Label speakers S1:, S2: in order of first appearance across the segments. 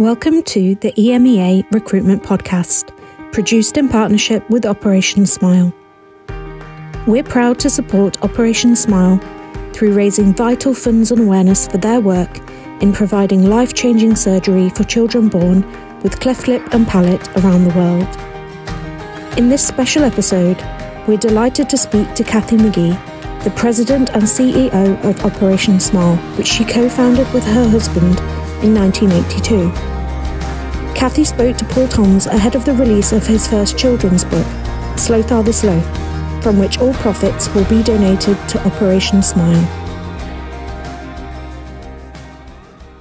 S1: Welcome to the EMEA Recruitment Podcast, produced in partnership with Operation Smile. We're proud to support Operation Smile through raising vital funds and awareness for their work in providing life changing surgery for children born with cleft lip and palate around the world. In this special episode, we're delighted to speak to Kathy Magee, the President and CEO of Operation Smile, which she co founded with her husband in 1982. Kathy spoke to Paul Toms ahead of the release of his first children's book, Sloathar the Sloth, from which all profits will be donated to Operation Smile.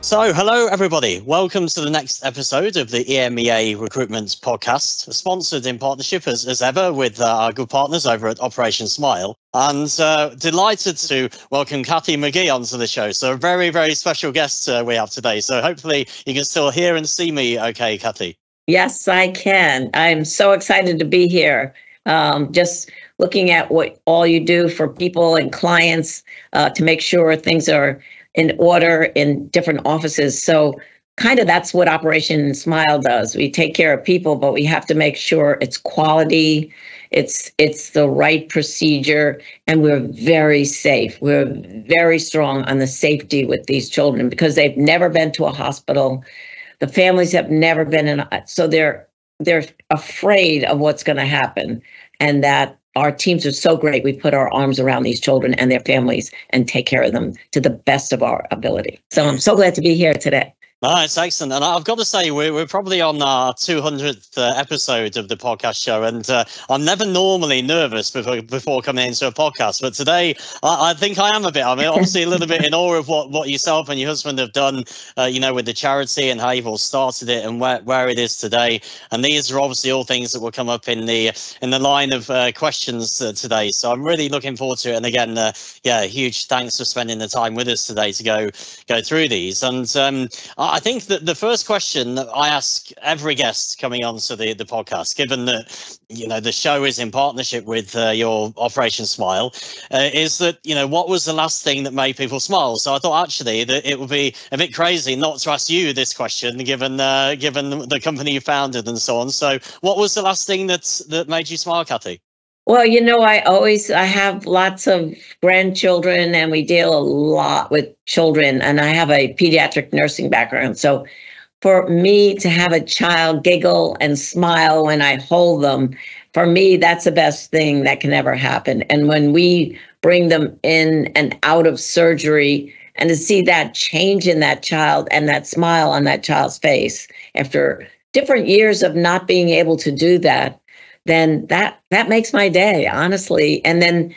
S2: So, hello everybody. Welcome to the next episode of the EMEA Recruitment Podcast, sponsored in partnership as, as ever with uh, our good partners over at Operation Smile. And uh, delighted to welcome Kathy Magee onto the show. So, a very, very special guest uh, we have today. So, hopefully, you can still hear and see me okay, Kathy.
S3: Yes, I can. I'm so excited to be here. Um, just looking at what all you do for people and clients uh, to make sure things are in order in different offices. So kind of that's what Operation Smile does. We take care of people, but we have to make sure it's quality, it's it's the right procedure, and we're very safe. We're very strong on the safety with these children because they've never been to a hospital. The families have never been in, so they're they're afraid of what's going to happen, and that our teams are so great. We put our arms around these children and their families and take care of them to the best of our ability. So I'm so glad to be here today.
S2: Oh, it's excellent. And I've got to say, we're, we're probably on our 200th uh, episode of the podcast show. And uh, I'm never normally nervous before, before coming into a podcast. But today, I, I, think I am a bit. I mean, obviously, a little bit in awe of what, what yourself and your husband have done, uh, you know, with the charity and how you've all started it and where, where it is today. And these are obviously all things that will come up in the in the line of uh, questions uh, today. So I'm really looking forward to it. And again, uh, yeah, huge thanks for spending the time with us today to go go through these. And um, think that the first question that I ask every guest coming on to the, the podcast, given that you know the show is in partnership with uh, your Operation Smile, uh, is that you know what was the last thing that made people smile? So I thought actually that it would be a bit crazy not to ask you this question, given uh, given the company you founded and so on. So what was the last thing that that made you smile, Kathy?
S3: Well, you know, I always I have lots of grandchildren and we deal a lot with children and I have a pediatric nursing background. So for me to have a child giggle and smile when I hold them, for me that's the best thing that can ever happen. And when we bring them in and out of surgery and to see that change in that child and that smile on that child's face after different years of not being able to do that then that that makes my day, honestly. And then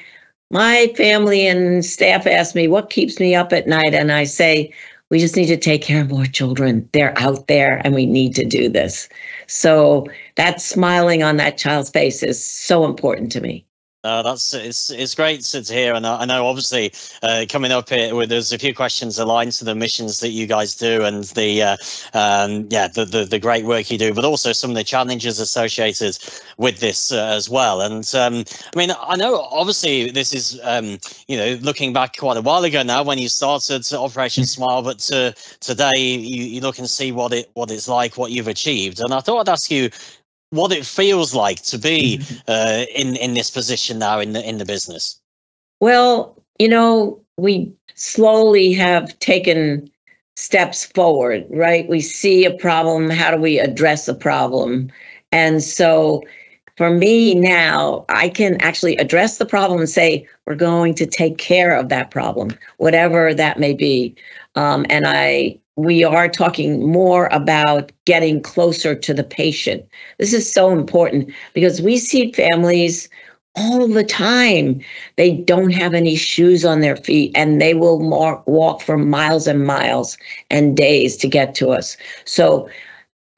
S3: my family and staff ask me what keeps me up at night, and I say we just need to take care of more children. They're out there, and we need to do this. So that smiling on that child's face is so important to me.
S2: Uh, that's it's it's great to hear, and I, know obviously uh, coming up here, with, there's a few questions aligned to the missions that you guys do, and the uh, um, yeah the, the, the great work you do, but also some of the challenges associated with this uh, as well. And um, I mean, I know obviously this is um, you know looking back quite a while ago now when you started Operation Smile, but to, today you, you look and see what it what it's like, what you've achieved, and I thought I'd ask you what it feels like to be mm-hmm. uh, in in this position now in the in the business.
S3: Well, you know, we slowly have taken steps forward, right? We see a problem. How do we address a problem? And so for me now, I can actually address the problem and say, we're going to take care of that problem, whatever that may be. Um, and I we are talking more about getting closer to the patient. This is so important because we see families all the time. They don't have any shoes on their feet and they will walk for miles and miles and days to get to us. So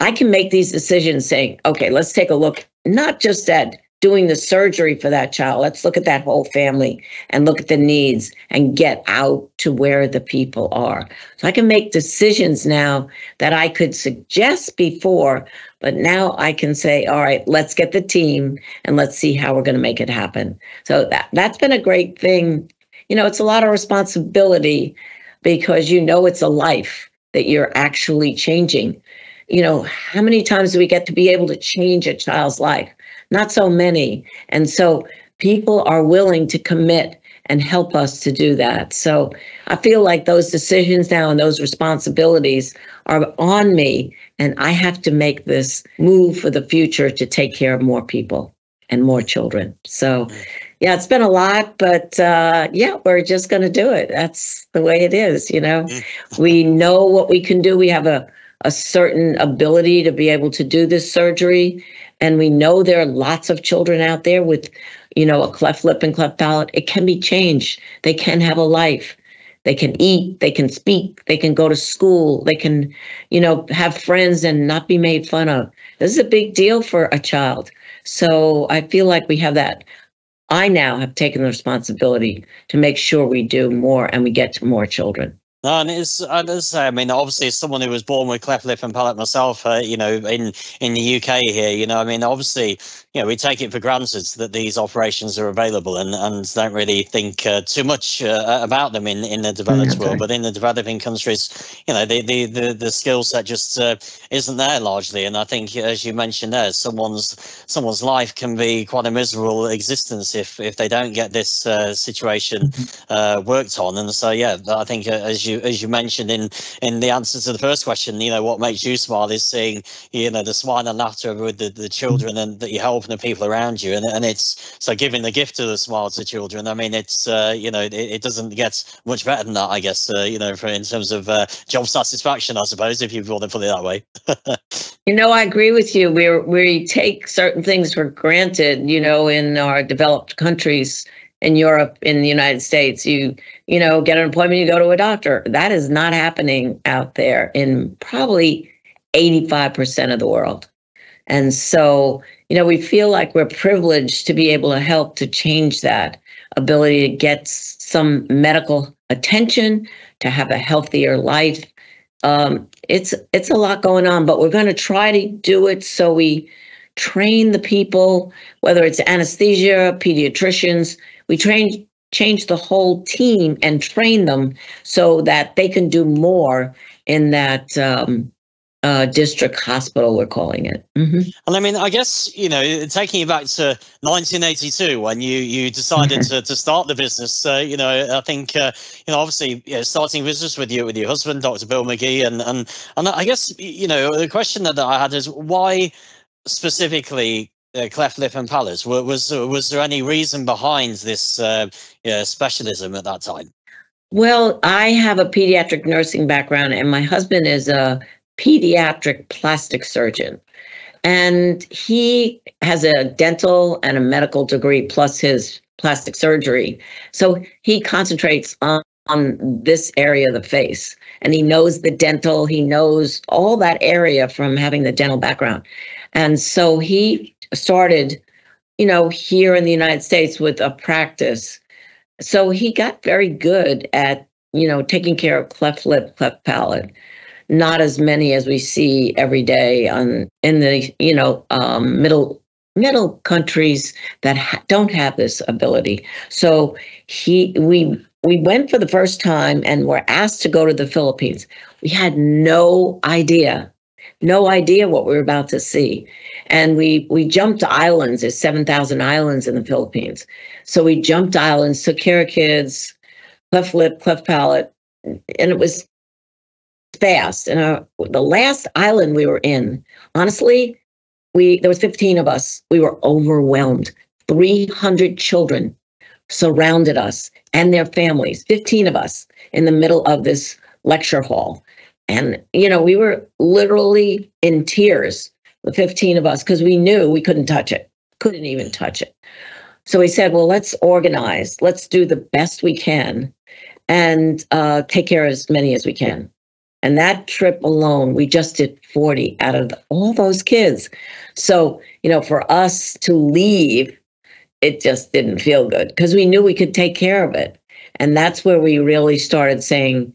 S3: I can make these decisions saying, okay, let's take a look, not just at doing the surgery for that child. Let's look at that whole family and look at the needs and get out to where the people are. So I can make decisions now that I could suggest before, but now I can say, all right, let's get the team and let's see how we're going to make it happen. So that that's been a great thing. You know, it's a lot of responsibility because you know it's a life that you're actually changing. you know, how many times do we get to be able to change a child's life? Not so many. And so people are willing to commit and help us to do that. So I feel like those decisions now and those responsibilities are on me, and I have to make this move for the future to take care of more people and more children. So, yeah, it's been a lot, but uh, yeah, we're just going to do it. That's the way it is, you know. Mm. we know what we can do. We have a a certain ability to be able to do this surgery. And we know there are lots of children out there with, you know, a cleft lip and cleft palate. It can be changed. They can have a life. They can eat, they can speak, they can go to school, they can, you know, have friends and not be made fun of. This is a big deal for a child. So I feel like we have that. I now have taken the responsibility to make sure we do more and we get to more children.
S2: No, and it's I say, I mean, obviously, as someone who was born with cleft lip and palate myself, uh, you know, in in the UK here, you know, I mean, obviously, you know, we take it for granted that these operations are available, and and don't really think uh, too much uh, about them in in the developed okay. world. But in the developing countries, you know, the the the, the skill set just uh, isn't there largely. And I think, as you mentioned there, someone's someone's life can be quite a miserable existence if if they don't get this uh, situation mm-hmm. uh, worked on. And so, yeah, I think as you you as you mentioned in in the answer to the first question, you know what makes you smile is seeing you know the smile and laughter with the, the children and that you're helping the people around you, and and it's so giving the gift of the smile to children. I mean, it's uh, you know it, it, doesn't get much better than that, I guess. Uh, you know, for in terms of uh, job satisfaction, I suppose, if you want to put it that way.
S3: you know, I agree with you. We we take certain things for granted. You know, in our developed countries in Europe, in the United States, you you know get an appointment, you go to a doctor. That is not happening out there in probably 85% of the world. And so, you know, we feel like we're privileged to be able to help to change that ability to get some medical attention, to have a healthier life. Um, it's it's a lot going on, but we're going to try to do it so we train the people, whether it's anesthesia, pediatricians, we train change the whole team and train them so that they can do more in that um, uh, district hospital, we're calling it.
S2: Mm-hmm. And I mean, I guess you know, taking you back to 1982 when you you decided to, to start the business. Uh, you know, I think uh, you know, obviously, you know, starting business with you with your husband, Dr. Bill Magee, and and and I guess you know, the question that I had is why specifically uh, cleft lip and palate. Was was there any reason behind this uh, specialism at that time?
S3: Well, I have a pediatric nursing background, and my husband is a pediatric plastic surgeon. And he has a dental and a medical degree plus his plastic surgery. So he concentrates on, on this area of the face and he knows the dental, he knows all that area from having the dental background. And so he started, you know, here in the United States with a practice. So he got very good at, you know, taking care of cleft lip, cleft palate. Not as many as we see every day on in the, you know, um, middle middle countries that ha- don't have this ability. So he we we went for the first time and were asked to go to the Philippines. We had no idea no idea what we were about to see. And we we jumped islands. There's 7,000 islands in the Philippines. So we jumped islands, took care of kids, cleft lip, cleft palate, and it was fast. And uh, the last island we were in, honestly, we there was 15 of us. We were overwhelmed. 300 children surrounded us and their families. 15 of us in the middle of this lecture hall. And, you know, we were literally in tears, the 15 of us, because we knew we couldn't touch it, couldn't even touch it. So we said, well, let's organize, let's do the best we can and uh, take care of as many as we can. And that trip alone, we just did 40 out of all those kids. So, you know, for us to leave, it just didn't feel good because we knew we could take care of it. And that's where we really started saying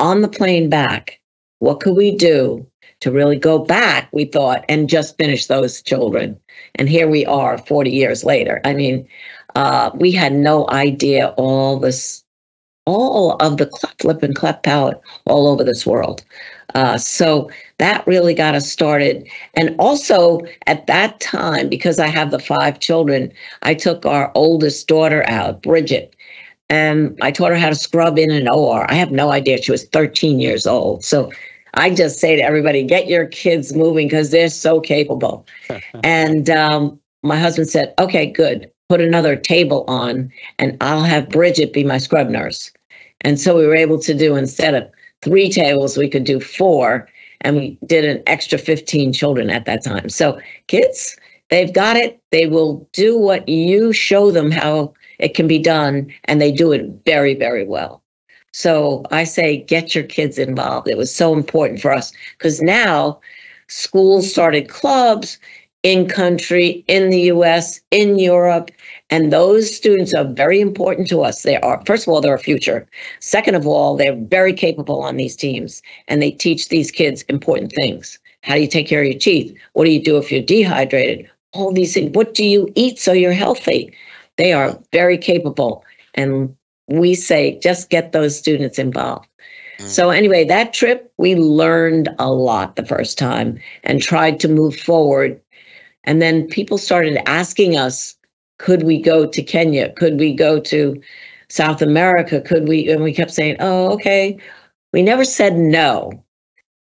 S3: on the plane back, what could we do to really go back, we thought, and just finish those children? And here we are 40 years later. I mean, uh, we had no idea all this, all of the cleft lip and cleft palate all over this world. Uh, so that really got us started. And also at that time, because I have the five children, I took our oldest daughter out, Bridget, and I taught her how to scrub in an OR. I have no idea. She was 13 years old. So I just say to everybody, get your kids moving because they're so capable. and um, my husband said, okay, good. Put another table on and I'll have Bridget be my scrub nurse. And so we were able to do instead of three tables, we could do four. And we did an extra 15 children at that time. So kids, they've got it. They will do what you show them how it can be done, and they do it very, very well. So I say, get your kids involved. It was so important for us because now schools started clubs in country, in the US, in Europe, and those students are very important to us. They are, first of all, they're a future. Second of all, they're very capable on these teams and they teach these kids important things. How do you take care of your teeth? What do you do if you're dehydrated? All these things. What do you eat so you're healthy? They are very capable. And we say, just get those students involved. Mm. So, anyway, that trip, we learned a lot the first time and tried to move forward. And then people started asking us could we go to Kenya? Could we go to South America? Could we? And we kept saying, oh, okay. We never said no.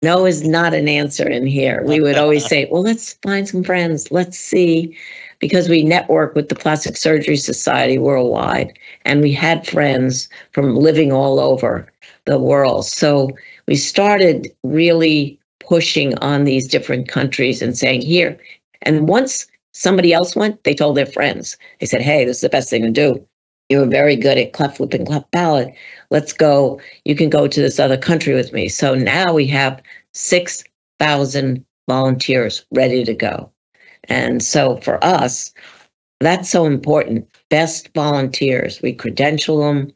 S3: No is not an answer in here. We would always say, well, let's find some friends. Let's see. Because we network with the Plastic Surgery Society worldwide, and we had friends from living all over the world. So we started really pushing on these different countries and saying, here. And once Somebody else went, they told their friends. They said, hey, this is the best thing to do. You were very good at cleft lip and cleft palate. Let's go. You can go to this other country with me. So now we have 6,000 volunteers ready to go. And so for us, that's so important. Best volunteers, we credential them,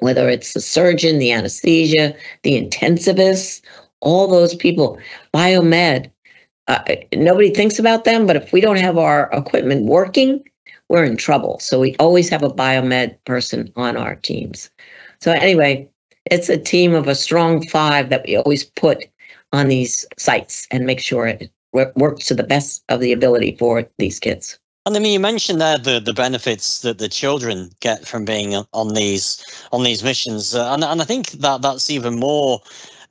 S3: whether it's the surgeon, the anesthesia, the intensivist, all those people, biomed, uh, nobody thinks about them, but if we don't have our equipment working, we're in trouble. So we always have a biomed person on our teams. So anyway, it's a team of a strong five that we always put on these sites and make sure it works to the best of the ability for these kids.
S2: And I mean, you mentioned there the, the benefits that the children get from being on these on these missions, uh, and and I think that that's even more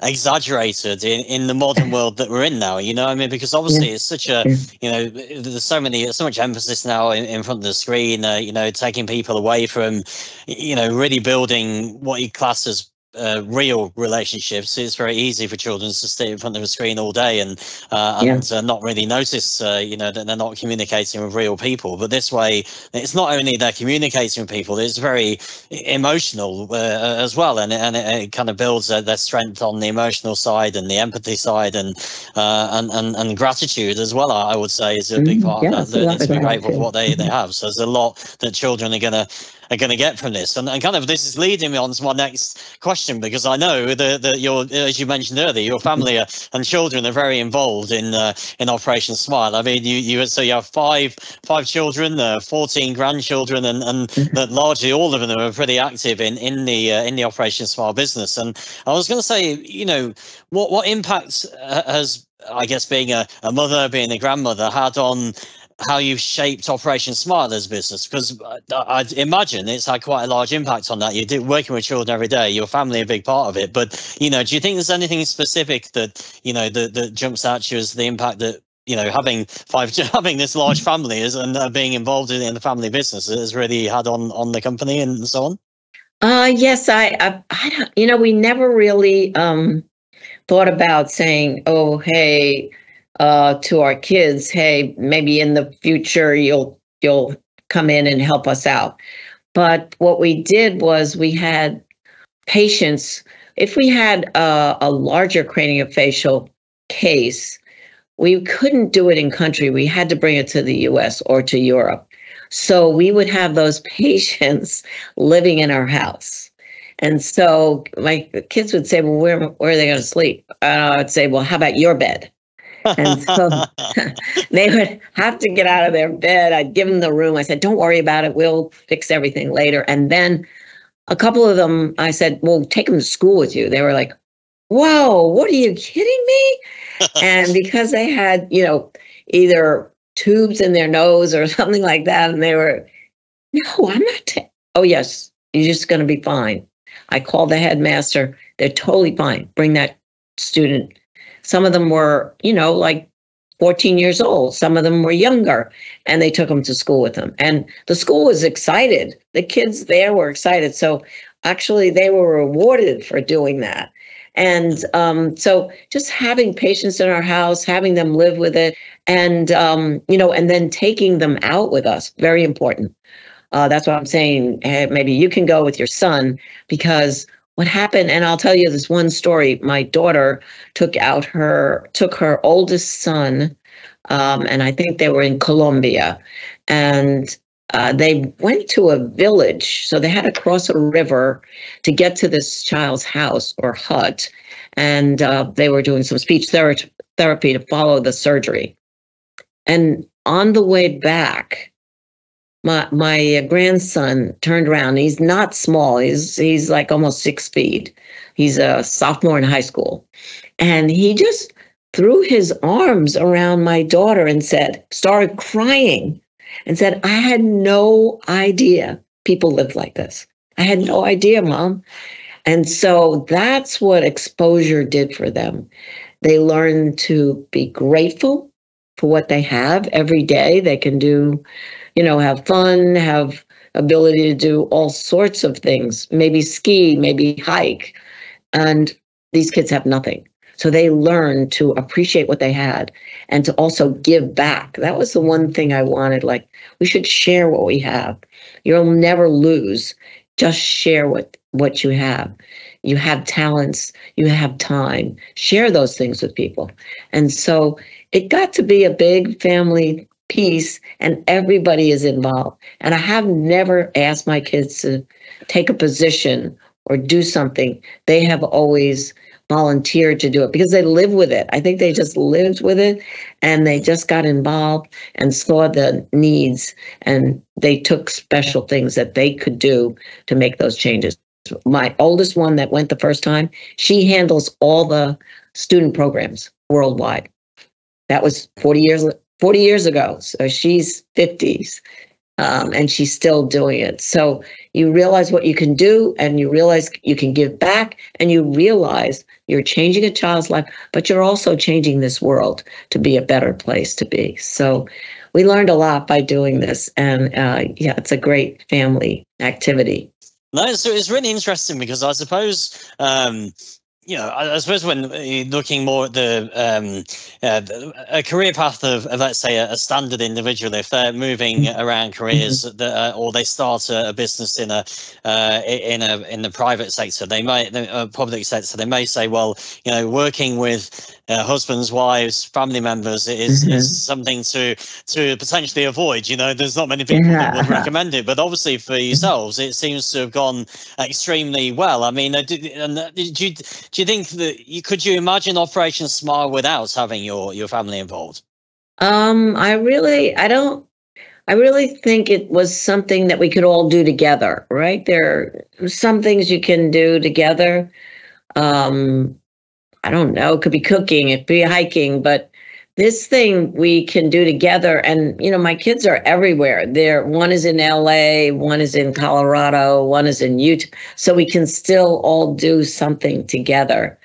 S2: exaggerated in, in the modern world that we're in now. You know, I mean, because obviously yeah. it's such a, you know, there's so many, so much emphasis now in, in front of the screen. Uh, you know, taking people away from, you know, really building what you class as uh, real relationships, it's very easy for children to stay in front of a screen all day and uh, and yeah. uh, not really notice, uh, you know, that they're not communicating with real people. But this way, it's not only they're communicating with people; it's very emotional uh, as well, and and it, it kind of builds their strength on the emotional side and the empathy side, and uh, and, and and gratitude as well. I would say is a big mm, part yeah, of that. They need to be grateful for what they they have. So there's a lot that children are going to are going to get from this. And, and kind of this is leading me on to my next question because I know that, that your, as you mentioned earlier, your family are, and children are very involved in uh, in Operation Smile. I mean, you you so you have five five children, uh, fourteen grandchildren, and and mm-hmm. that largely all of them are pretty active in in the uh, in the Operation Smile business. And I was going to say, you know, what what impact uh, has I guess being a, a mother, being a grandmother, had on how you've shaped Operation Smile as business? Because I, imagine it's had quite a large impact on that. You're working with children every day, your family a big part of it. But you know, do you think there's anything specific that you know that, that jumps out to you as the impact that you know having five having this large family is and uh, being involved in, in, the family business has really had on on the company and so on?
S3: Uh yes, I I, I don't. You know, we never really um thought about saying, "Oh, hey." Uh, to our kids, hey, maybe in the future you'll you'll come in and help us out. But what we did was we had patients. If we had a, a larger craniofacial case, we couldn't do it in country. We had to bring it to the U.S. or to Europe. So we would have those patients living in our house. And so my kids would say, well, where, where are they going to sleep? Uh, I'd say, well, how about your bed? And so they would have to get out of their bed. I'd give them the room. I said, don't worry about it. We'll fix everything later. And then a couple of them, I said, well, take them to school with you. They were like, whoa, what are you kidding me? and because they had, you know, either tubes in their nose or something like that, and they were, no, I'm not. Ta- oh, yes, you're just going to be fine. I called the headmaster. They're totally fine. Bring that student. Some of them were, you know, like 14 years old. Some of them were younger, and they took them to school with them. And the school was excited. The kids there were excited. So actually, they were rewarded for doing that. And um, so just having patients in our house, having them live with it, and, um, you know, and then taking them out with us, very important. Uh, that's what I'm saying. Hey, maybe you can go with your son because what happened, and I'll tell you this one story. My daughter took out her took her oldest son, um, and I think they were in Colombia, and uh, they went to a village, so they had to cross a river to get to this child's house or hut, and uh, they were doing some speech ther- therapy to follow the surgery. And on the way back, my my uh, grandson turned around. He's not small. He's he's like almost six feet. He's a sophomore in high school, and he just threw his arms around my daughter and said, started crying, and said, "I had no idea people lived like this. I had no idea, mom." And so that's what exposure did for them. They learned to be grateful for what they have every day. They can do you know, have fun, have ability to do all sorts of things, maybe ski, maybe hike. And these kids have nothing. So they learn to appreciate what they had and to also give back. That was the one thing I wanted. Like, we should share what we have. You'll never lose. Just share what, what you have. You have talents, you have time. Share those things with people. And so it got to be a big family piece and everybody is involved. And I have never asked my kids to take a position or do something. They have always volunteered to do it because they live with it. I think they just lived with it and they just got involved and saw the needs and they took special things that they could do to make those changes. My oldest one that went the first time, she handles all the student programs worldwide. That was 40 years 40 years ago. So she's 50s um, and she's still doing it. So you realize what you can do and you realize you can give back and you realize you're changing a child's life, but you're also changing this world to be a better place to be. So we learned a lot by doing this. And uh, yeah, it's a great family activity.
S2: No, so it's really interesting because I suppose um, you know, I, I, suppose when looking more at the um, uh, a career path of, of let's say, a, a, standard individual, if they're moving mm-hmm. around careers mm-hmm. that, uh, or they start a, a, business in a uh, in a in the private sector, they may the uh, public sector, they may say, well, you know, working with uh, husbands, wives, family members is mm-hmm. is something to to potentially avoid. You know, there's not many people yeah. that would recommend it, but obviously for yourselves, it seems to have gone extremely well. I mean, uh, did, and did you? Do you think that you could you imagine Operation Smile without having your your family involved?
S3: Um, I really, I don't. I really think it was something that we could all do together, right? There are some things you can do together. Um, I don't know, it could be cooking, it could be hiking, but this thing we can do together. And you know my kids are everywhere. There one is in la one is in colorado one is in utah. So we can still all do something together.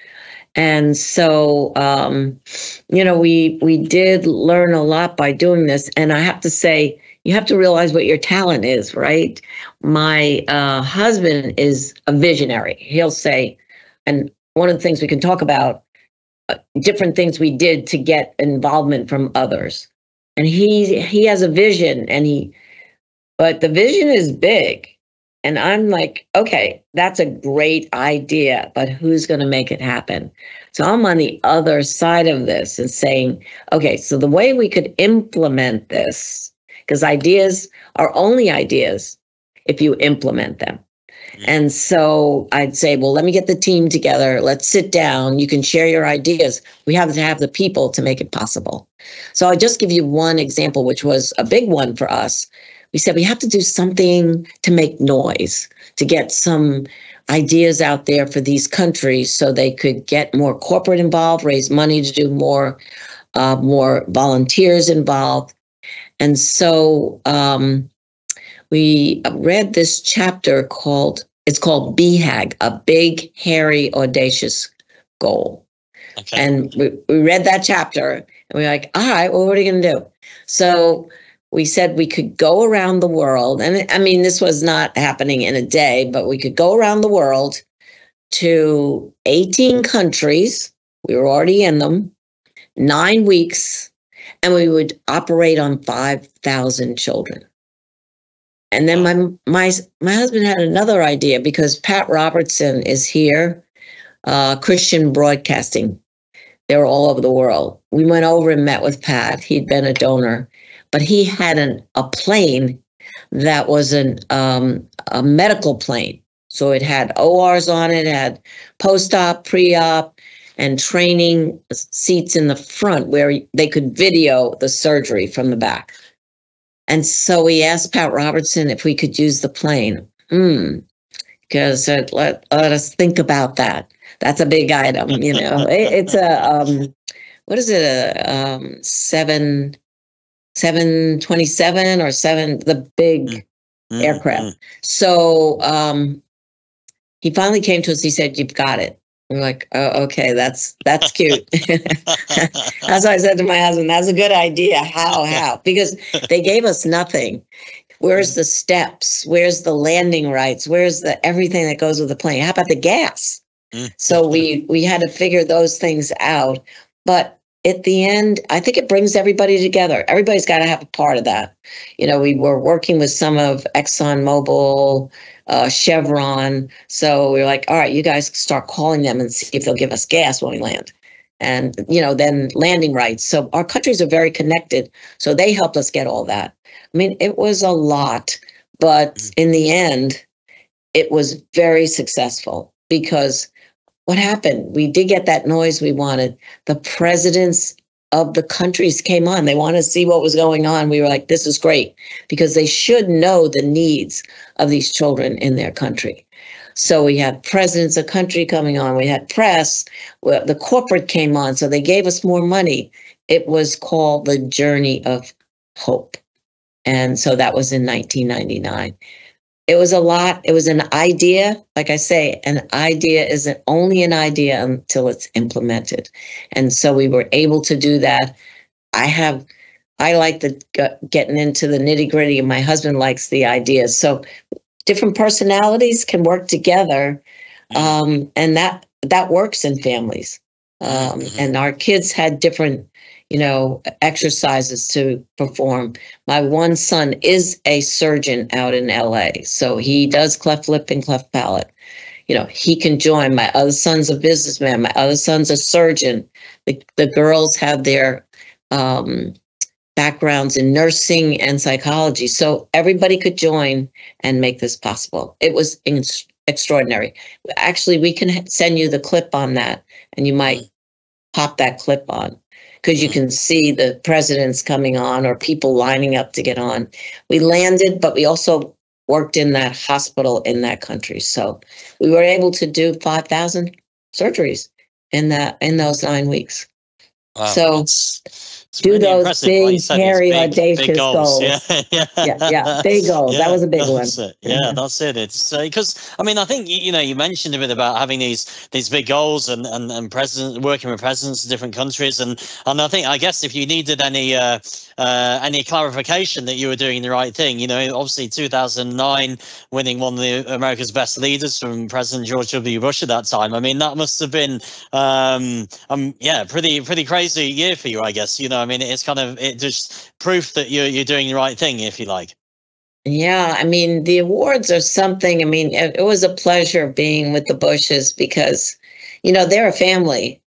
S3: And so um, you know we we did learn a lot by doing this. And i have to say you have to realize what your talent is right? My uh, husband is a visionary. He'll say and one of the things we can talk about different things we did to get involvement from others. And he he has a vision and he but the vision is big. And I'm like, okay, that's a great idea, but who's going to make it happen? So I'm on the other side of this and saying, okay, so the way we could implement this, because ideas are only ideas if you implement them. And so I'd say, well, let me get the team together. Let's sit down. You can share your ideas. We have to have the people to make it possible. So I'll just give you one example, which was a big one for us. we said we have to do something to make noise, to get some ideas out there for these countries so they could get more corporate involved, raise money to do more, uh, more volunteers involved. And so um, we read this chapter called, it's called BHAG, a big, hairy, audacious goal. Okay. And we, we read that chapter and we are like, all right, well, what are you going to do? So we said we could go around the world. And I mean, this was not happening in a day, but we could go around the world to 18 countries. We were already in them, nine weeks, and we would operate on 5,000 children. And then my my my husband had another idea because Pat Robertson is here, uh, Christian Broadcasting. They were all over the world. We went over and met with Pat. He'd been a donor, but he had an, a plane that was an um, a medical plane. So it had ORs on it, it had post-op, pre-op, and training seats in the front where they could video the surgery from the back. And so we asked Pat Robertson if we could use the plane. Hmm. Because let, let us think about that. That's a big item, you know. it, it's a um, what is it? A um, seven 727 or 7 the big mm-hmm. aircraft. Mm-hmm. So um, he finally came to us. He said, "You've got it." I'm like, "Oh, okay, that's that's cute." that's what I said to my husband. That's a good idea. How how? Because they gave us nothing. Where's the steps? Where's the landing rights? Where's the everything that goes with the plane? How about the gas? Mm. So we we had to figure those things out. But at the end, I think it brings everybody together. Everybody's got to have a part of that. You know, we were working with some of ExxonMobil, uh, Chevron. So we are like, all right, you guys start calling them and see if they'll give us gas when we land. And, you know, then landing rights. So our countries are very connected. So they helped us get all that. I mean, it was a lot, but mm. in the end, it was very successful because what happened? We did get that noise we wanted. The presidents of the countries came on. They wanted to see what was going on. We were like, this is great because they should know the needs of these children in their country. So we had presidents of country coming on. We had press. The corporate came on. So they gave us more money. It was called the Journey of Hope. And so that was in 1999 it was a lot. It was an idea. Like I say, an idea isn't only an idea until it's implemented. And so we were able to do that. I have, I like the getting into the nitty gritty, and my husband likes the ideas. So different personalities can work together, mm-hmm. um, and that that works in families. Um, mm-hmm. And our kids had different you know, exercises to perform. My one son is a surgeon out in LA, so he does cleft lip and cleft palate. You know, he can join. My other son's a businessman. My other son's a surgeon. The, the girls have their um, backgrounds in nursing and psychology. So everybody could join and make this possible. It was in, extraordinary. Actually, we can send you the clip on that, and you might pop that clip on because you can see the presidents coming on or people lining up to get on. We landed, but we also worked in that hospital in that country. So we were able to do 5,000 surgeries in that in those nine weeks. Wow, so it's do really those big, hairy, big, audacious big goals. goals. Yeah, yeah. yeah, yeah, big goals. Yeah, that was a big one.
S2: It. Yeah, yeah, that's it. It's because uh, I mean, I think you know, you mentioned a bit about having these these big goals and and and president working with presidents of different countries, and and I think I guess if you needed any uh, uh, any clarification that you were doing the right thing, you know, obviously 2009 winning one of the America's best leaders from President George W. Bush at that time. I mean, that must have been um, um yeah, pretty pretty crazy year for you, I guess. You know I mean, it's kind of it just proof that you're you're doing the right thing, if you like.
S3: Yeah, I mean, the awards are something. I mean, it, it was a pleasure being with the Bushes because, you know, they're a family.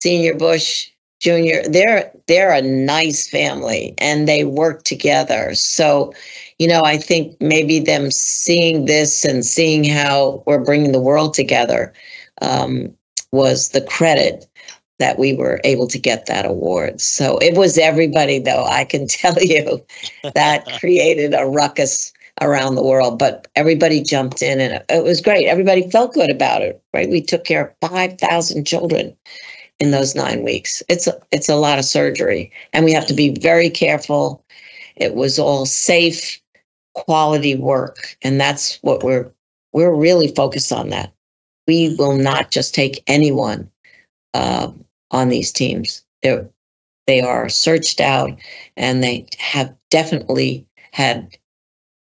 S3: Senior Bush, Junior, they're they're a nice family and they work together. So, you know, I think maybe them seeing this and seeing how we're bringing the world together um, was the credit that we were able to get that award. So it was everybody, though, I can tell you, that created a ruckus around the world. But everybody jumped in and it was great. Everybody felt good about it, right? We took care of 5,000 children in those nine weeks. It's a, it's a lot of surgery, and we have to be very careful. It was all safe, quality work, and that's what we're we're really focused on. That we will not just take anyone uh, on these teams. They're, they are searched out and they have definitely had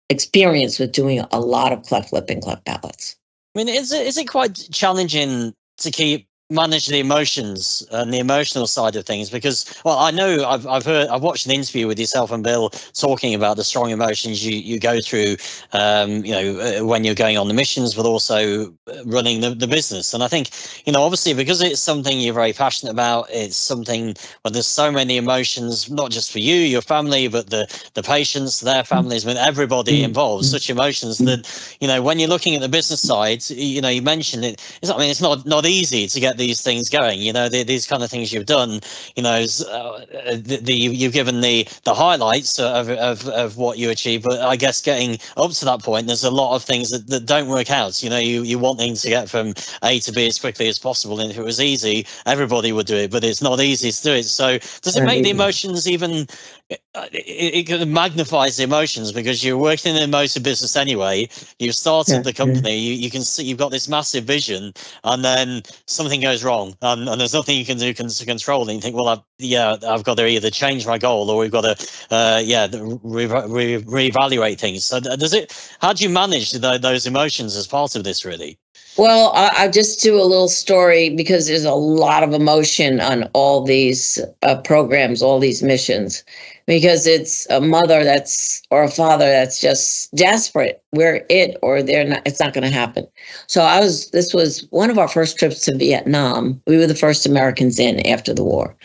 S3: experience with doing a lot of cleft lip and cleft palates.
S2: I mean, is it, is it quite challenging to keep manage the emotions and the emotional side of things because well i know i've, I've heard i've watched an interview with yourself and bill talking about the strong emotions you, you go through um, you know uh, when you're going on the missions but also uh, running the, the business. And i think you know obviously because it's something you're very passionate about it's something where there's so many emotions not just for you your family but the the patients their families with everybody involved. Such emotions that you know when you're looking at the business side you know you mentioned it it's, i mean it's not not easy to get these things going. You know, the, these kind of things you've done. You know, uh, the, the, you've given the the highlights of, of of what you achieve, but I guess getting up to that point, there's a lot of things that, that don't work out. You know, you you want things to get from A to B as quickly as possible, and if it was easy, everybody would do it. But it's not easy to do it. So does it make the emotions even? It, it magnifies the emotions because you're working in a motor business anyway. You've started yeah, the company. Yeah. You, you can see you've got this massive vision, and then something goes wrong, and, and there's nothing you can do to control it. You think, well, I've, yeah, I've got to either change my goal or we've got to, uh, yeah, re- re- reevaluate things. So does it? How do you manage the, those emotions as part of this, really?
S3: Well, I, will just do a little story because there's a lot of emotion on all these uh, programs, all these missions, because it's a mother that's or a father that's just desperate. We're it, or they're not. It's not going to happen. So I was. This was one of our first trips to Vietnam. We were the first Americans in after the war,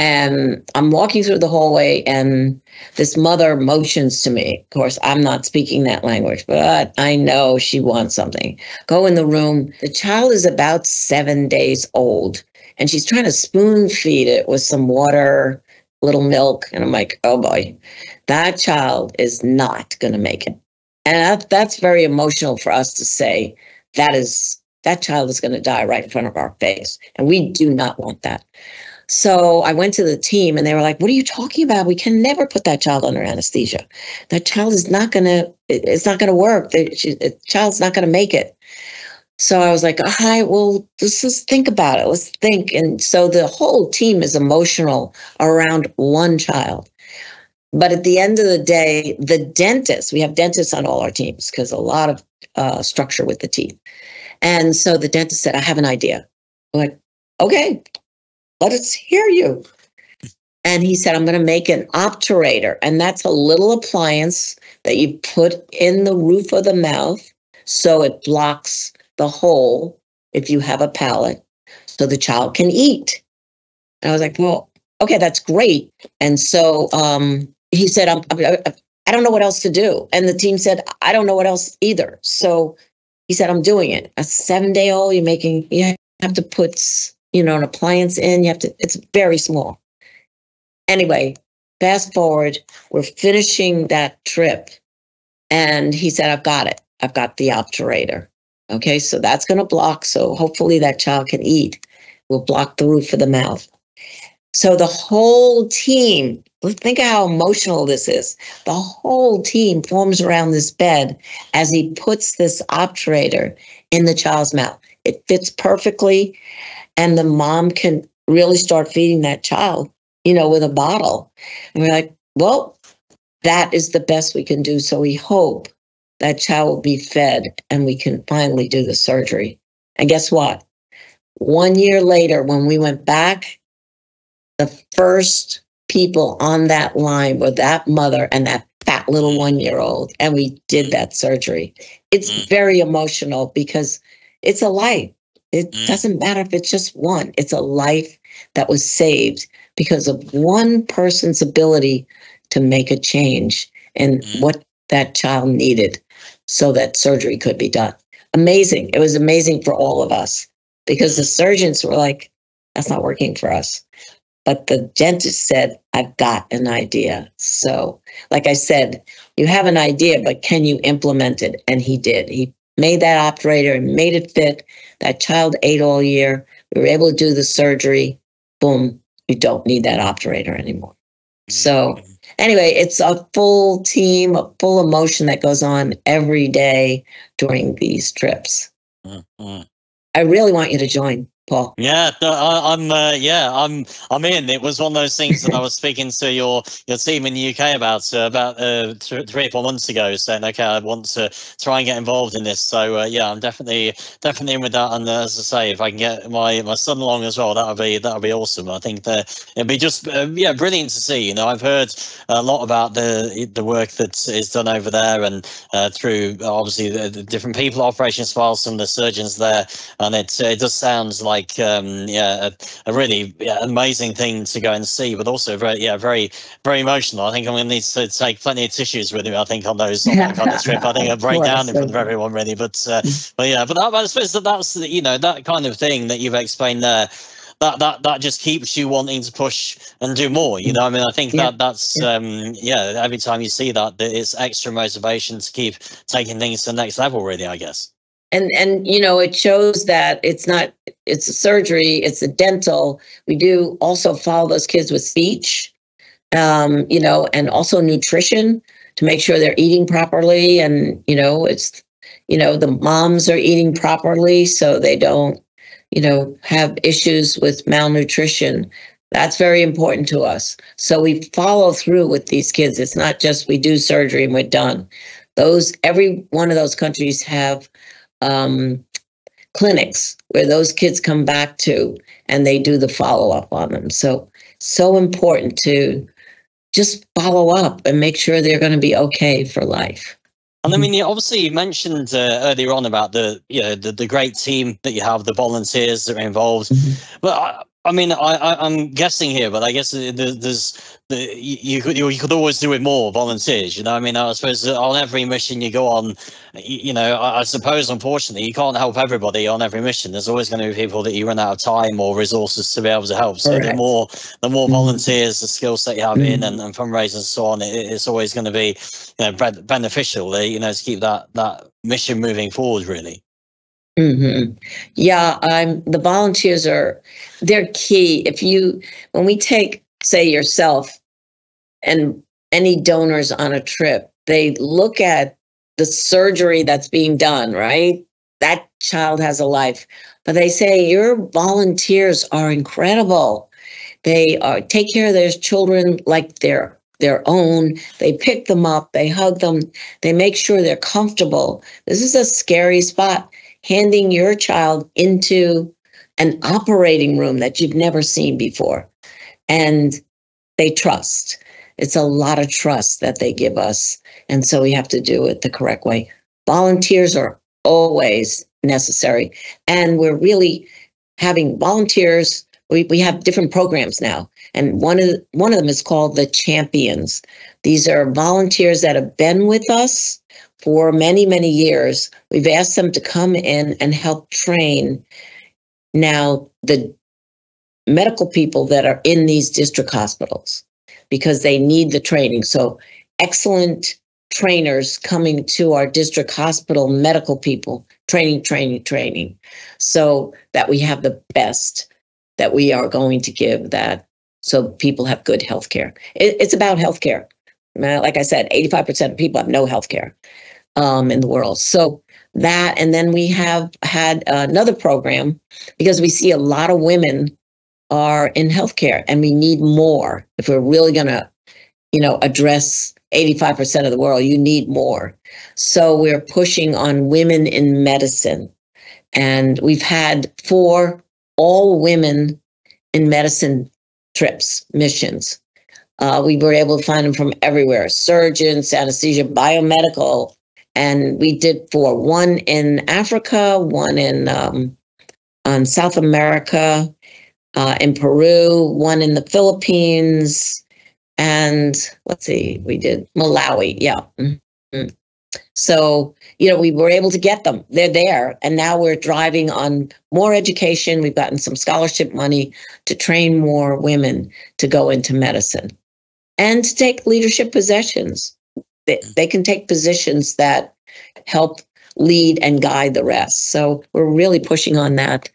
S3: and I'm walking through the hallway, and this mother motions to me. Of course, I'm not speaking that language, but I know she wants something. Go in the room. The child is about seven days old, and she's trying to spoon feed it with some water, little milk. And I'm like, oh boy, that child is not going to make it. And that, that's very emotional for us to say that is that child is going to die right in front of our face. And we do not want that. So I went to the team and they were like, What are you talking about? We can never put that child under anesthesia. That child is not going to, it's not going to work. The, child's not going to make it. So I was like, All right, well, let's just think about it. Let's think. And so the whole team is emotional around one child. But at the end of the day, the dentist, we have dentists on all our teams because a lot of uh, structure with the teeth. And so the dentist said, I have an idea. I'm like, okay, let us hear you. And he said, I'm going to make an obturator. And that's a little appliance that you put in the roof of the mouth so it blocks the hole if you have a palate so the child can eat. And I was like, well, okay, that's great. And so um, he said, I'm, I'm, I don't know what else to do. And the team said, I don't know what else either. So he said, I'm doing it. A seven day old, you're making, you have to put you know, an appliance in. You have to, it's very small. Anyway, fast forward, we're finishing that trip. And he said, I've got it. I've got the obturator. Okay, so that's going to block. So hopefully that child can eat. We'll block the roof of the mouth. So the whole team, think how emotional this is. The whole team forms around this bed as he puts this obturator in the child's mouth. It fits perfectly and the mom can really start feeding that child, you know, with a bottle. And we're like, well, that is the best we can do. So we hope that child will be fed and we can finally do the surgery. And guess what? One year later, when we went back, the first people on that line were that mother and that fat little one year old. And we did that surgery. It's mm. very emotional because it's a life. It mm. doesn't matter if it's just one, it's a life that was saved because of one person's ability to make a change and mm. what that child needed so that surgery could be done. Amazing. It was amazing for all of us because the surgeons were like, that's not working for us. But the dentist said, I've got an idea. So, like I said, you have an idea, but can you implement it? And he did. He made that obturator and made it fit. That child ate all year. We were able to do the surgery. Boom, you don't need that obturator anymore. So, anyway, it's a full team, a full emotion that goes on every day during these trips. Mm-hmm. I really want you to join. Paul.
S2: Yeah, I, am uh, yeah, I'm. I'm in. It was one of those things that I was speaking to your your team in the UK about uh, about uh, th- three or four months ago, saying, okay, I want to try and get involved in this. So uh, yeah, I'm definitely definitely in with that. And uh, as I say, if I can get my my son along as well, that would be that would be awesome. I think that it'd be just uh, yeah, brilliant to see. You know, I've heard a lot about the the work that is done over there, and through obviously the, the, different people, Operation Smile, some of the surgeons there, and it it does sound like like um, yeah, a, a really yeah, amazing thing to go and see, but also very yeah, very very emotional. I think I'm going to need to take plenty of tissues with me. I think on those on that kind of trip. I think I'll break down in front of everyone really. But uh, but yeah, but that, I suppose that that's you know that kind of thing that you've explained there that that that just keeps you wanting to push and do more you know i mean i think yeah. that that's yeah. um yeah every time you see that it's extra motivation to keep taking things to the next level really i guess
S3: and and you know it shows that it's not it's a surgery it's a dental. We do also follow those kids with speech um, you know and also nutrition to make sure they're eating properly. And you know it's you know the moms are eating properly so they don't you know have issues with malnutrition. That's very important to us. So we follow through with these kids. It's not just we do surgery and we're done. Those every one of those countries have um, clinics where those kids come back to and they do the follow up on them. So, so important to just follow up and make sure they're going to be okay for life.
S2: And I mean, obviously, you mentioned uh, earlier on about the you know the, the great team that you have, the volunteers that are involved. Mm-hmm. But I, I mean, I, I am guessing here, but I guess there's the you could you could always do with more volunteers. You know, I mean, I suppose on every mission you go on, you, know, I, suppose unfortunately you can't help everybody on every mission. There's always going to be people that you run out of time or resources to be able to help. So the more the more mm-hmm. volunteers, the skill set you have mm-hmm. in, and, and fundraising and so on, it, it's always going to be you know beneficial. You know, to keep that that mission moving forward. Really.
S3: Mm-hmm. Yeah, I'm. The volunteers are they're key. If you when we take say yourself and any donors on a trip, they look at the surgery that's being done. Right, that child has a life, but they say your volunteers are incredible. They are take care of their children like their their own. They pick them up, they hug them, they make sure they're comfortable. This is a scary spot handing your child into an operating room that you've never seen before. And they trust. It's a lot of trust that they give us. And so we have to do it the correct way. Volunteers are always necessary. And we're really having volunteers. We, we have different programs now. And one of one of them is called the champions. These are volunteers that have been with us for many, many years. We've asked them to come in and help train now the medical people that are in these district hospitals because they need the training. So, excellent trainers coming to our district hospital medical people, training, training, training, so that we have the best that we are going to give that so people have good health care. It, it's about health care. Like I said, 85% of people have no health care um, in the world. So that, and then we have had another program because we see a lot of women are in healthcare and we need more. If we're really going to, you know, address 85% of the world, you need more. So we're pushing on women in medicine. And we've had four all women in medicine trips, missions. Uh, we were able to find them from everywhere surgeons, anesthesia, biomedical, and we did four one in Africa, one in um, um, South America, uh, in Peru, one in the Philippines, and let's see, we did Malawi. Yeah. Mm-hmm. So, you know, we were able to get them. They're there. And now we're driving on more education. We've gotten some scholarship money to train more women to go into medicine and to take leadership positions. They, they can take positions that help lead and guide the rest. So we're really pushing on that.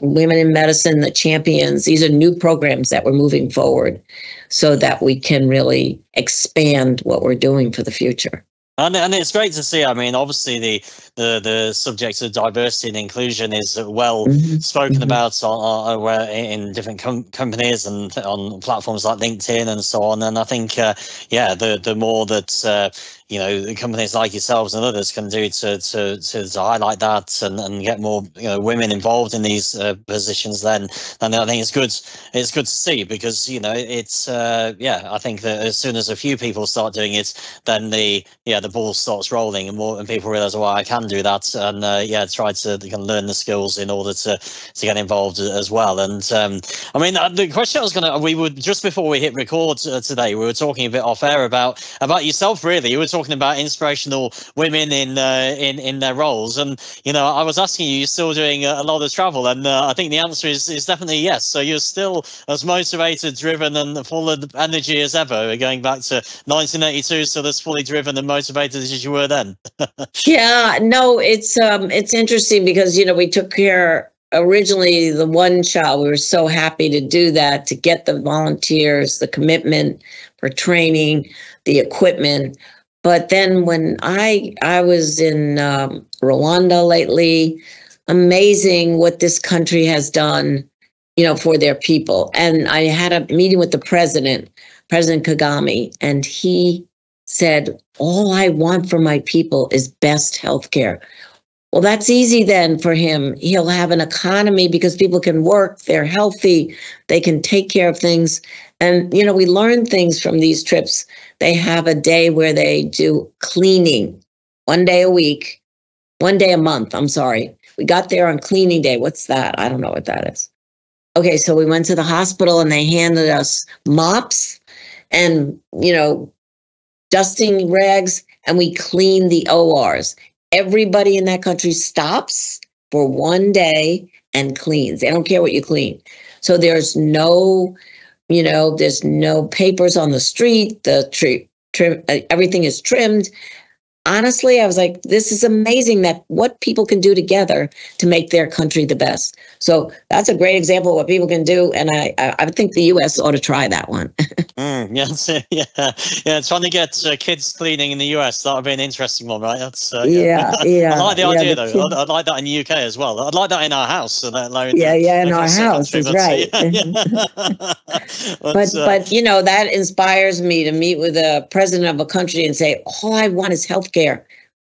S3: Women in Medicine, the champions, these are new programs that we're moving forward so that we can really expand what we're doing for the future.
S2: And, and it's great to see. I mean, obviously, the the, the subject of diversity and inclusion is well mm-hmm. spoken mm-hmm. about on, on, in different com- companies and on platforms like LinkedIn and so on. And I think, uh, yeah, the the more that uh, you know companies like yourselves and others can do to to to, to highlight that and, and get more you know women involved in these uh, positions then then I think it's good it's good to see because you know it's uh, yeah I think that as soon as a few people start doing it then the yeah the ball starts rolling and more and people realize well I can do that and uh, yeah try to can learn the skills in order to to get involved as well. And um, I mean uh, the question I was gonna we would just before we hit record uh, today we were talking a bit off air about about yourself really. You were talking talking about inspirational women in uh, in in their roles, and you know, I was asking you, you're still doing a lot of travel, and uh, I think the answer is is definitely yes. So you're still as motivated, driven, and full of energy as ever. Going back to 1982, still as fully driven and motivated as you were then.
S3: yeah, no, it's um, it's interesting because you know we took care originally the one child we were so happy to do that to get the volunteers the commitment for training the equipment but then when I I was in um, Rwanda lately, amazing what this country has done, you know, for their people. And I had a meeting with the president, President Kagame, and he said, "All I want for my people is best health care." Well, that's easy then for him. He'll have an economy because people can work, they're healthy, they can take care of things. And, you know, we learn things from these trips. They have a day where they do cleaning one day a week, one day a month. I'm sorry. We got there on cleaning day. What's that? I don't know what that is. Okay, so we went to the hospital and they handed us mops and, you know, dusting rags and we cleaned the ORs everybody in that country stops for one day and cleans. They don't care what you clean. So there's no, you know, there's no papers on the street. The tree, trim, uh, everything is trimmed honestly, I was like, this is amazing that what people can do together to make their country the best. So that's a great example of what people can do. And I, I, I think the U.S. ought to try that one.
S2: mm, yes, yeah, yeah. Trying to get uh, kids cleaning in the U.S. That would be an interesting one, right?
S3: That's uh, yeah, yeah.
S2: I like the
S3: yeah,
S2: idea the though. I'd, I'd, like that in the UK as well. I'd like that in our house. That,
S3: like, yeah, yeah, in our house is right. but but, uh, but you know that inspires me to meet with the president of a country and say, all I want is health care.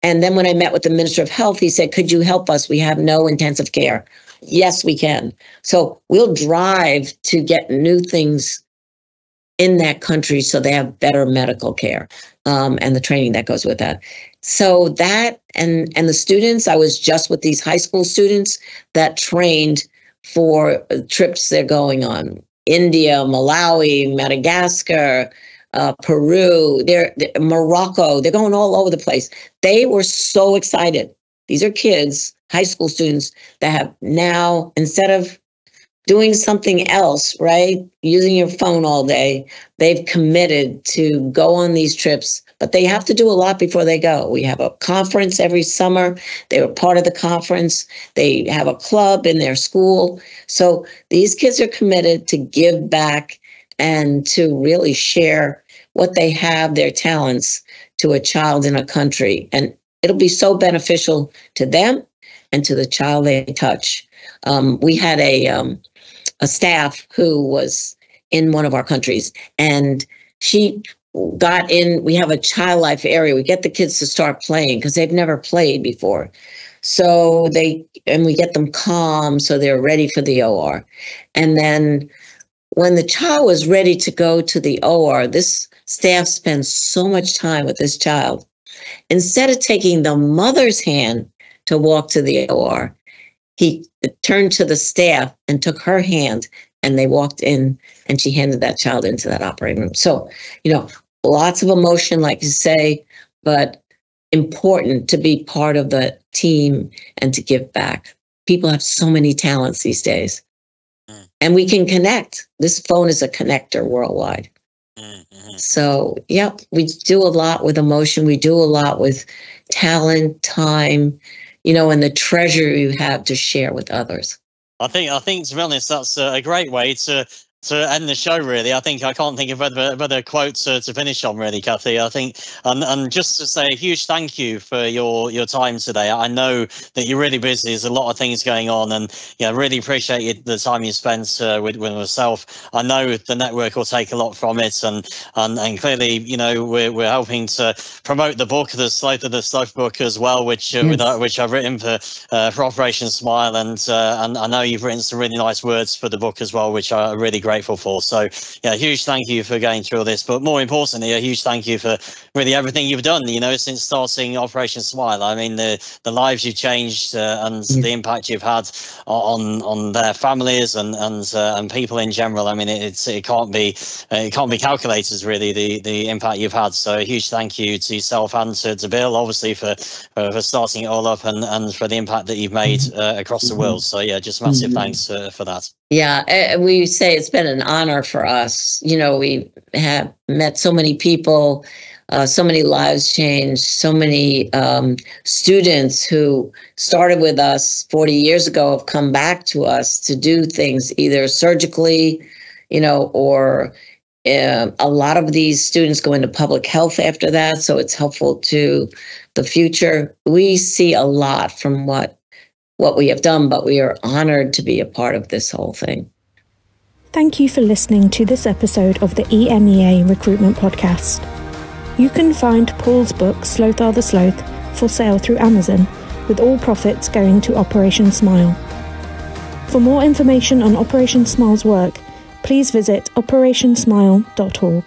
S3: And then when I met with the Minister of Health, he said, Could you help us? We have no intensive care. Yes, we can. So we'll drive to get new things in that country so they have better medical care um, and the training that goes with that. So that and and the students, I was just with these high school students that trained for trips they're going on. India, Malawi, Madagascar, uh, Peru, they're, they're, Morocco. They're going all over the place. They were so excited. These are kids, high school students that have now instead of doing something else, right? Using your phone all day, they've committed to go on these trips, but they have to do a lot before they go. We have a conference every summer. They were part of the conference. They have a club in their school. So these kids are committed to give back and to really share what they have, their talents to a child in a country. And it'll be so beneficial to them and to the child they touch. Um, we had a, um, a staff who was in one of our countries and she got in we have a child life area we get the kids to start playing because they've never played before so they and we get them calm so they're ready for the or and then when the child was ready to go to the or this staff spends so much time with this child. Instead of taking the mother's hand to walk to the OR, he turned to the staff and took her hand and they walked in and she handed that child into that operating room. So, you know, lots of emotion, like you say, but important to be part of the team and to give back. People have so many talents these days. And we can connect. This phone is a connector worldwide. Mm-hmm. So, yep, we do a lot with emotion. We do a lot with talent, time, you know, and the treasure you have to share with others.
S2: I think, I think to be honest, that's a great way to to end the show, really, I think I can't think of other, other quotes uh, to finish on, really, Kathy. I think, and, and just to say a huge thank you for your your time today. I know that you're really busy. There's a lot of things going on, and yeah, really appreciate the time you spent uh, with with myself. I know the network will take a lot from it, and and, and clearly, you know, we're, we're helping to promote the book, the Sloathar the Sloth book as well, which uh, with, uh, which I've written for uh, for Operation Smile, and uh, and I know you've written some really nice words for the book as well, which are really great grateful for. So, yeah, huge thank you for going through all this. But more importantly, a huge thank you for really everything you've done, you know, since starting Operation Smile. I mean, the, the lives you've changed uh, and yeah. the impact you've had on on their families and and uh, and people in general. I mean, it, it's it can't be uh, it can't be calculated really the the impact you've had. So a huge thank you to yourself and to, to Bill, obviously for, for, for starting it all up and and for the impact that you've made mm-hmm. uh, across the world. So yeah, just massive mm-hmm. thanks uh, for that.
S3: Yeah, we say it's been an honor for us. You know, we have met so many people, uh, so many lives changed, so many um, students who started with us 40 years ago have come back to us to do things either surgically, you know, or uh, a lot of these students go into public health after that. So it's helpful to the future. We see a lot from what what we have done, but we are honored to be a part of this whole thing.
S1: Thank you for listening to this episode of the EMEA Recruitment Podcast. You can find Paul's book, Sloathar the Sloth, for sale through Amazon, with all profits going to Operation Smile. For more information on Operation Smile's work, please visit operationsmile.org.